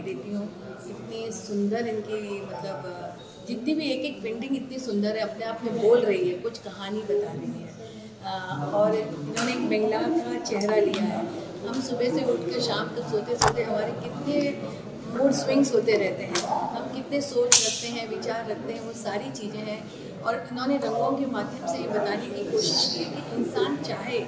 देखती हूँ। इतनी सुंदर इनकी मतलब जितनी भी एक एक पेंटिंग इतनी सुंदर है, अपने आप में बोल रही है, कुछ कहानी बता रही है। और इन्होंने एक महिला का चेहरा लिया है। हम सुबह से उठ कर शाम तक सोते सोते हमारे कितने मूड स्विंग्स होते रहते हैं। हम कितने सोच रखते हैं, विचार रखते हैं, वो सारी चीज़ें हैं। और इन्होंने रंगों के माध्यम से ये बताने की कोशिश की है कि इंसान चाहे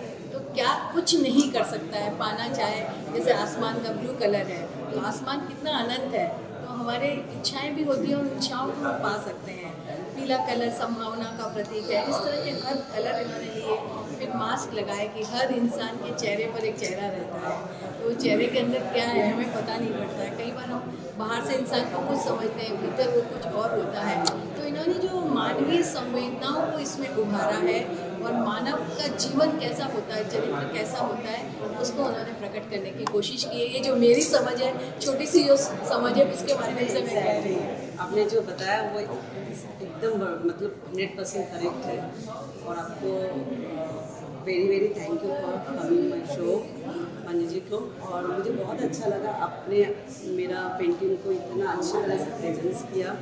क्या कुछ नहीं कर सकता है? पाना चाहे, जैसे आसमान का ब्लू कलर है तो आसमान कितना अनंत है? तो हमारे इच्छाएँ भी होती हैं, उन इच्छाओं को हम पा सकते हैं। पीला कलर संभावना का प्रतीक है, इस तरह के हर कलर इन्होंने लिए। फिर मास्क लगाए कि हर इंसान के चेहरे पर एक चेहरा रहता है। तो चेहरे के अंदर क्या है, हमें पता नहीं पड़ता है। कई बार हम बाहर से इंसान को कुछ समझते हैं, भीतर वो कुछ और होता है। तो इन्होंने जो मानवीय संवेदनाओं को इसमें उभारा है और मानव का जीवन कैसा होता है, चरित्र कैसा होता है, उसको उन्होंने प्रकट करने की कोशिश की है। ये जो मेरी समझ है, छोटी सी जो समझ है उसके बारे में से मैं कह आपने जो बताया, वो एकदम मतलब हंड्रेड परसेंट करेक्ट है। और आपको very very thank you for coming my show Mani ji को। और मुझे बहुत अच्छा लगा आपने मेरा पेंटिंग को इतना अच्छी तरह से प्रेजेंस किया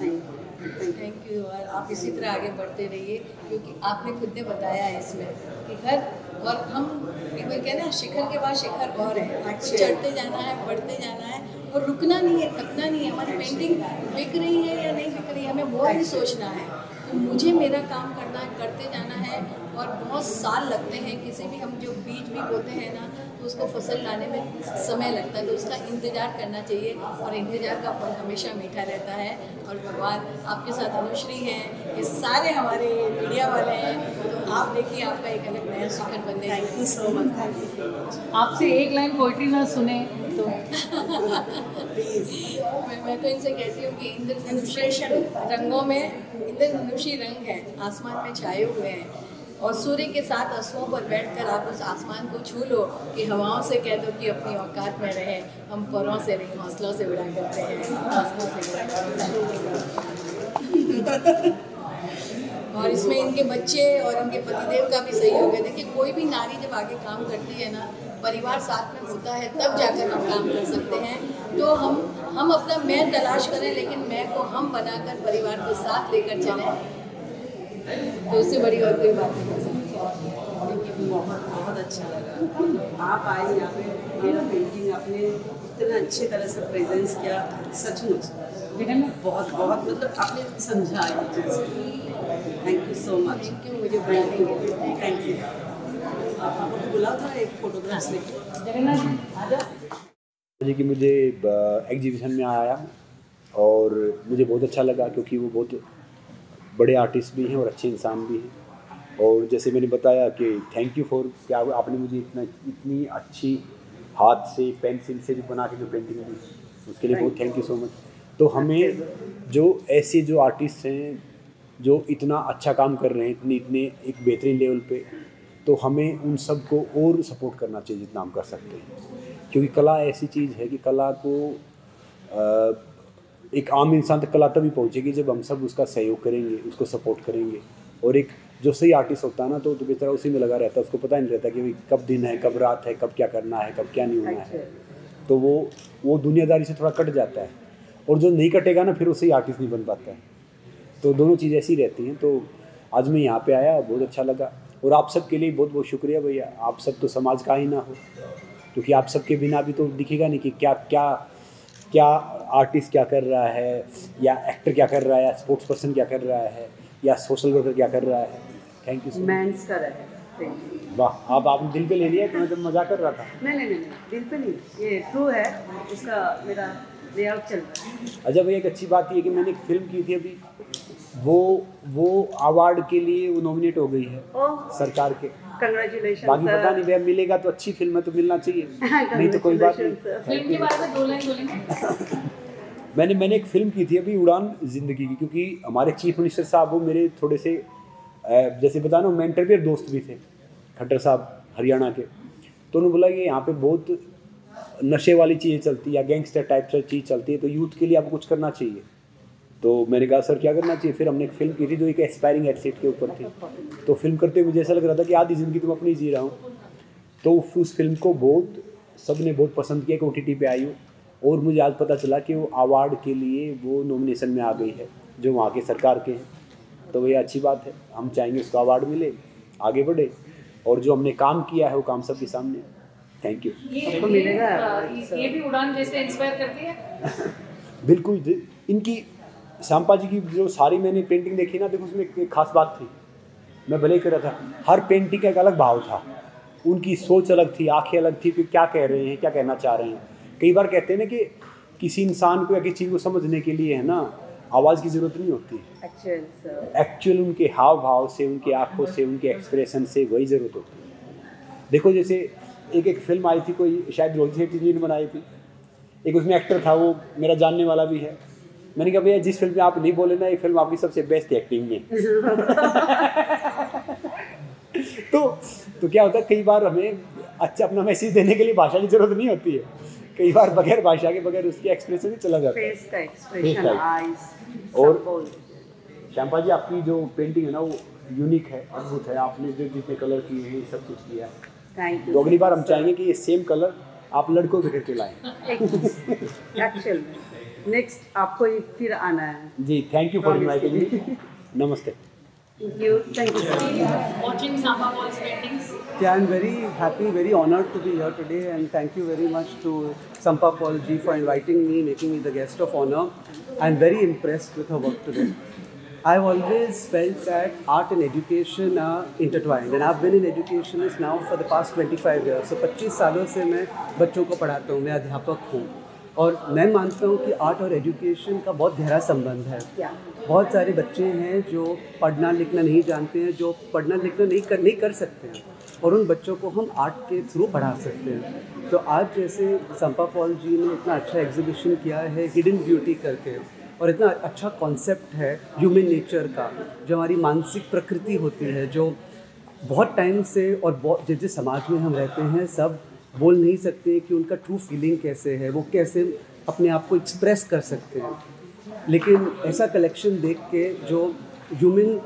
थैंक यू थैंक यू और आप इसी तरह आगे बढ़ते रहिए क्योंकि आपने खुद ने बताया है इसमें कि हर और हम कहते हैं ना शिखर के बाद शिखर और है। चढ़ते जाना है बढ़ते जाना है और रुकना नहीं है थकना नहीं है। हमारी पेंटिंग बिक रही है या नहीं बिक रही है हमें वो ही सोचना है। तो मुझे मेरा काम करना है करते जाना है और बहुत साल लगते हैं किसी भी हम जो बीज भी बोते हैं ना तो उसको फ़सल लाने में समय लगता है तो उसका इंतज़ार करना चाहिए और इंतज़ार का फल हमेशा मीठा रहता है। और भगवान आपके साथ अनुश्री हैं ये सारे हमारे मीडिया वाले हैं तो आप देखिए आपका एक अलग नया शिखर बनने thank you so much thank you आपसे एक लाइन पोइट्री ना सुने तो। मैं, मैं तो इनसे कहती हूँ कि इंद्रधनुषी रंगों में इंद्रधनुषी रंग है आसमान में छाए हुए हैं। और सूर्य के साथ असुओं पर बैठकर आप उस आसमान को छू लो कि हवाओं से कह दो कि अपनी औकात में रहे। हम परों से नहीं हौसलों से उड़ा करते हैं। हौसलों से और इसमें इनके बच्चे और इनके पतिदेव का भी सहयोग है। देखिए, कोई भी नारी जब आगे काम करती है ना, परिवार साथ में होता है, तब जाकर हम काम कर सकते हैं। तो हम हम अपना मैं तलाश करें, लेकिन मैं को हम बनाकर परिवार को साथ लेकर चलें। तो उससे बड़ी और कोई बात नहीं सकती। बहुत बहुत अच्छा लगा आप आए यहाँ पे मेरा पेंटिंग आपने इतना अच्छी तरह से प्रेजेंस किया सचमुच बहुत बहुत मतलब आपने समझा thank you so much thank you मुझे बुलाने थैंक यू आपको बुला था एक फोटोग्राफ्स लेके जगन्नाथ जी। आ जी कि मुझे एग्जीबिशन में आया और मुझे बहुत अच्छा लगा क्योंकि वो बहुत बड़े आर्टिस्ट भी हैं और अच्छे इंसान भी हैं। और जैसे मैंने बताया कि थैंक यू फॉर क्या आपने मुझे इतना, इतनी अच्छी हाथ से पेंसिल से भी बना के जो पेंटिंग दी, उसके लिए बहुत थैंक यू सो मच तो हमें जो ऐसे जो आर्टिस्ट हैं, जो इतना अच्छा काम कर रहे हैं, इतनी, इतने एक बेहतरीन लेवल पे तो हमें उन सबको और सपोर्ट करना चाहिए जितना हम कर सकते हैं। क्योंकि कला ऐसी चीज़ है कि कला को एक आम इंसान तक कला तभी पहुँचेगी जब हम सब उसका सहयोग करेंगे उसको सपोर्ट करेंगे। और एक जो सही आर्टिस्ट होता है ना तो, तो बेचारा उसी में लगा रहता है उसको पता नहीं रहता कि भाई कब दिन है कब रात है कब क्या करना है कब क्या नहीं होना है। तो वो वो दुनियादारी से थोड़ा कट जाता है। और जो नहीं कटेगा ना फिर उससे आर्टिस्ट नहीं बन पाता है। तो दोनों चीज़ ऐसी रहती हैं तो आज मैं यहाँ पे आया बहुत अच्छा लगा। और आप सब के लिए बहुत बहुत शुक्रिया भैया। आप सब तो समाज का ही ना हो क्योंकि आप सबके बिना भी तो दिखेगा नहीं कि क्या क्या क्या आर्टिस्ट क्या कर रहा है या एक्टर क्या कर रहा है या स्पोर्ट्स पर्सन क्या कर रहा है या सोशल वर्कर क्या कर रहा है? थैंक यू सो मैंस का रहे वाह आप आपने दिल पे ले लिया तो मैं जब मज़ाक कर रहा था? नहीं नहीं नहीं दिल पे नहीं ये ट्रू है उसका मेरा लेआउट चल रहा है। अच्छा भैया एक अच्छी बात ये कि मैंने एक फ़िल्म की थी अभी वो वो अवार्ड के लिए वो नॉमिनेट हो गई है सरकार के। कंग्रेचुलेशन बाकी पता नहीं भैया मिलेगा तो अच्छी फ़िल्म है तो मिलना चाहिए। नहीं तो कोई बात नहीं। फ़िल्म के बारे में दो लाइन बोलेंगे मैंने मैंने एक फ़िल्म की थी अभी उड़ान ज़िंदगी की क्योंकि हमारे चीफ मिनिस्टर साहब वो मेरे थोड़े से जैसे बता ना मेंटर भी दोस्त भी थे खट्टर साहब हरियाणा के। तो उन्होंने बोला कि यहाँ पे बहुत नशे वाली चीज़ें चलती है या गैंगस्टर टाइप से चीज़ चलती है तो यूथ के लिए आपको कुछ करना चाहिए। तो मैंने कहा सर क्या करना चाहिए? फिर हमने एक फ़िल्म की थी जो एक एस्पायरिंग एथलीट के ऊपर थी। तो फ़िल्म करते हुए मुझे ऐसा लग रहा था कि आधी ज़िंदगी तुम अपनी जी रहा हूँ। तो उस फ़िल्म को बहुत सबने बहुत पसंद किया कि ओटीटी पे आई हो। और मुझे आज पता चला कि वो अवार्ड के लिए वो नॉमिनेशन में आ गई है जो वहाँ के सरकार के हैं। तो ये अच्छी बात है हम चाहेंगे उसका अवार्ड मिले आगे बढ़े। और जो हमने काम किया है वो काम सबके सामने थैंक यू ये आपको मिलेगा? ये भी उड़ान जैसे इंस्पायर करती है? बिल्कुल इनकी श्यामपा जी की जो सारी मैंने पेंटिंग देखी ना देखो उसमें एक खास बात थी। मैं भले ही कह रहा था हर पेंटिंग का एक अलग भाव था। उनकी सोच अलग थी आँखें अलग थी कि क्या कह रहे हैं क्या कहना चाह रहे हैं। कई बार कहते हैं ना कि किसी इंसान को या किसी चीज़ को समझने के लिए है ना आवाज़ की ज़रूरत नहीं होती। एक्चुअल उनके हाव भाव से उनके आँखों से उनके एक्सप्रेशन से वही ज़रूरत होती है। देखो जैसे एक एक फ़िल्म आई थी कोई शायद रोहित शेट्टी जी ने बनाई थी। एक उसमें एक्टर था वो मेरा जानने वाला भी है। मैंने कहा भैया जिस फ़िल्म में आप नहीं बोले ना ये फ़िल्म आपकी सबसे बेस्ट एक्टिंग में तो तो क्या होता है कई बार हमें अच्छा अपना मैसेज देने के लिए भाषा की ज़रूरत नहीं होती है। कई बार बगैर भाषा के बगैर उसके एक्सप्रेशन ही चला जाता है। का का- और- श्यामपा जी आपकी जो पेंटिंग है ना वो यूनिक है अद्भुत है। आपने जो जितने कलर किए हैं सब कुछ किया है। थैंक तो अगली बार हम चाहेंगे कि ये सेम कलर आप लड़कों के करके लाएँ। एक्चुअल नेक्स्ट आपको फिर आना है जी thank you for inviting me नमस्ते thank you thank you watching Samba balls paintings Yeah, I'm very happy, very honored to be here today, and thank you very much to Sampa Paul ji for inviting me, making me the guest of honor. I'm very impressed with her work today. I've always felt that art and education are intertwined, and I've been in educationist now for the past 25 years. So 25 सालों से मैं बच्चों को पढ़ाता हूँ मैं अध्यापक हूँ और मैं मानता हूँ कि आर्ट और एजुकेशन का बहुत गहरा संबंध है। बहुत सारे बच्चे हैं जो पढ़ना लिखना नहीं जानते हैं जो पढ़ना लिखना नहीं कर नहीं कर सकते हैं और उन बच्चों को हम आर्ट के थ्रू पढ़ा सकते हैं। तो आज जैसे संपा पॉल जी ने इतना अच्छा एग्जीबिशन किया है हिडन ब्यूटी करके और इतना अच्छा कॉन्सेप्ट है ह्यूमन नेचर का जो हमारी मानसिक प्रकृति होती है जो बहुत टाइम से और बहुत जिस समाज में हम रहते हैं सब बोल नहीं सकते कि उनका ट्रू फीलिंग कैसे है वो कैसे अपने आप को एक्सप्रेस कर सकते हैं। लेकिन ऐसा कलेक्शन देख के जो ह्यूमन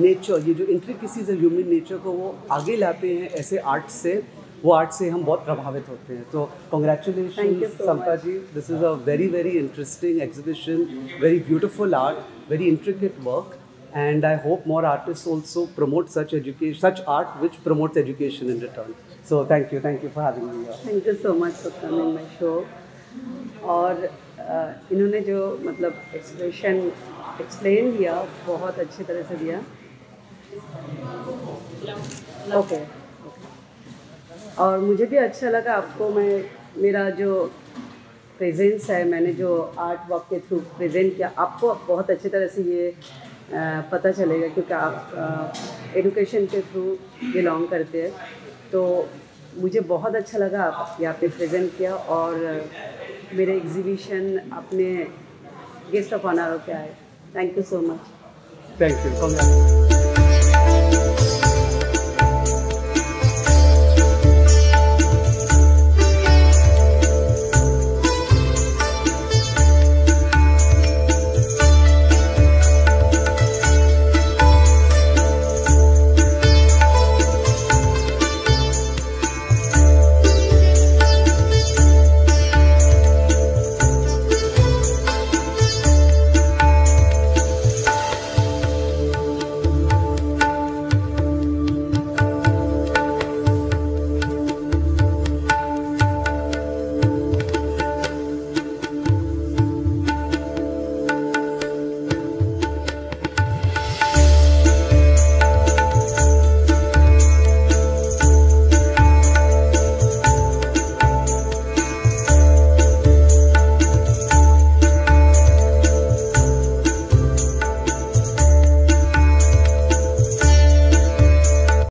नेचर ये जो इंट्रिकसीज है ह्यूमन नेचर को वो आगे लाते हैं ऐसे आर्ट से वो आर्ट से हम बहुत प्रभावित होते हैं। तो congratulation Sampa ji this is a very very interesting exhibition very beautiful art very intricate work and I hope more artists also promote such education, such art which promotes education in return. So thank you, thank you for having me. Thank you so much for coming my show और इन्होंने जो मतलब expression explain किया बहुत अच्छी तरह से दिया। ओके और मुझे भी अच्छा लगा आपको मैं मेरा जो प्रेजेंस है मैंने जो आर्ट वर्क के थ्रू प्रेजेंट किया आपको बहुत अच्छी तरह से ये पता चलेगा क्योंकि आप एडुकेशन के थ्रू बिलोंग करते हैं। तो मुझे बहुत अच्छा लगा आप यहाँ पे प्रेजेंट किया और मेरे एग्जीबिशन अपने गेस्ट ऑफ़ ऑनर होके आए thank you so much thank. Congratulations.